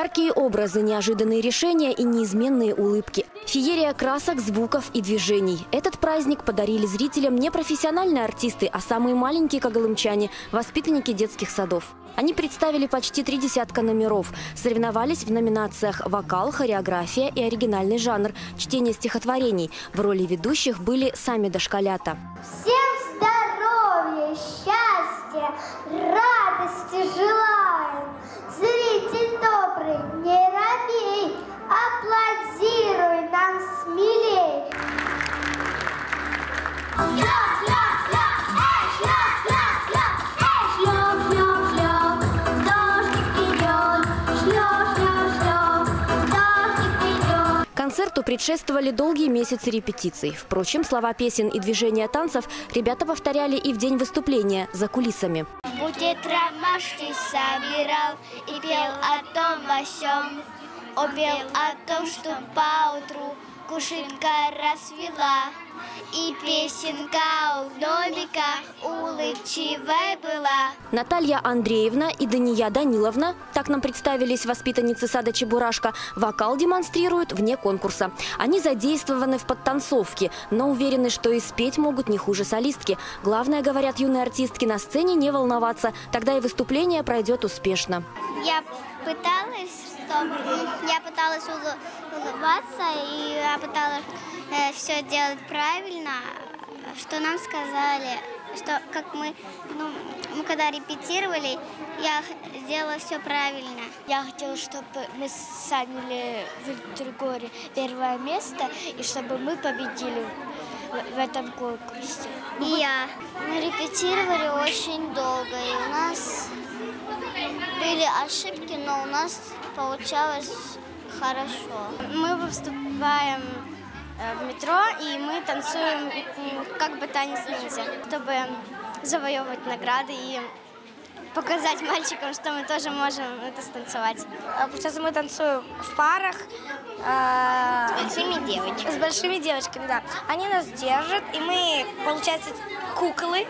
Яркие образы, неожиданные решения и неизменные улыбки. Феерия красок, звуков и движений. Этот праздник подарили зрителям не профессиональные артисты, а самые маленькие когалымчане – воспитанники детских садов. Они представили почти три десятка номеров. Соревновались в номинациях «Вокал», «Хореография» и «Оригинальный жанр», «Чтение стихотворений». В роли ведущих были сами дошколята. Всем здоровья, счастья, радости желаем. Предшествовали долгие месяцы репетиций. Впрочем, слова песен и движения танцев ребята повторяли и в день выступления за кулисами. Будет ромашки собирал и пел о том о сём. Обел о том, что поутру кушинка расцвела. И песенка у домика улыбчивая была. Наталья Андреевна и Дания Даниловна, так нам представились воспитанницы сада Чебурашка, вокал демонстрируют вне конкурса. Они задействованы в подтанцовке, но уверены, что и спеть могут не хуже солистки. Главное, говорят юные артистки, на сцене не волноваться, тогда и выступление пройдет успешно. Я пыталась, чтобы я пыталась улыбаться и я пыталась э, все делать правильно, что нам сказали, что как мы, ну, мы когда репетировали, я сделала все правильно. Я хотела, чтобы мы заняли в Тригоре первое место и чтобы мы победили в, в этом конкурсе. И я. Мы репетировали очень долго, и у нас были ошибки, но у нас получалось хорошо. Мы выступаем в метро, и мы танцуем как бы танец ниндзя, чтобы завоевывать награды и показать мальчикам, что мы тоже можем это станцевать. Сейчас мы танцуем в парах. С большими девочками. С большими девочками, да. Они нас держат, и мы, получается, куклы.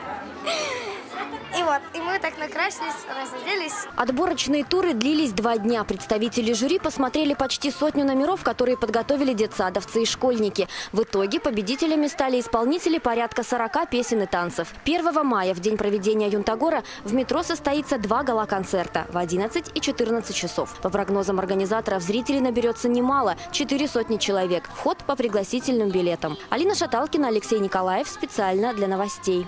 И вот, и мы так накрасились, разоделись. Отборочные туры длились два дня. Представители жюри посмотрели почти сотню номеров, которые подготовили детсадовцы и школьники. В итоге победителями стали исполнители порядка 40 песен и танцев. 1 мая, в день проведения Юнтагора, в метро состоится два гала-концерта в 11 и 14 часов. По прогнозам организаторов, зрителей наберется немало – 4 сотни человек. Вход по пригласительным билетам. Алина Шаталкина, Алексей Николаев. Специально для новостей.